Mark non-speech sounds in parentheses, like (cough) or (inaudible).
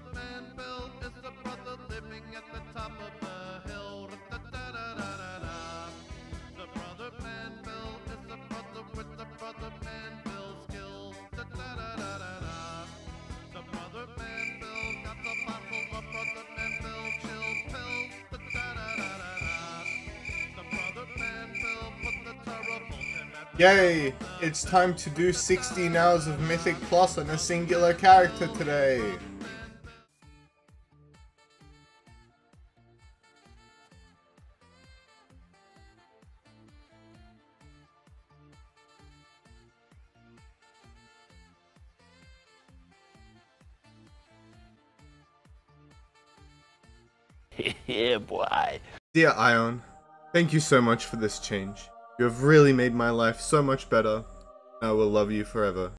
brother man is a brother living at the top of the hill. Da-da-da-da-da-da. The brother man Bill is a brother with the brother man skills. Da-da-da-da-da-da. The brother man got the bottle of brother man chill pills. Da-da-da-da-da-da. The brother man Bill put the terrible him at the Yay! It's time to do 16 hours of Mythic Plus on a singular character today. (laughs) yeah, boy. Dear Ion, thank you so much for this change. You have really made my life so much better. I will love you forever.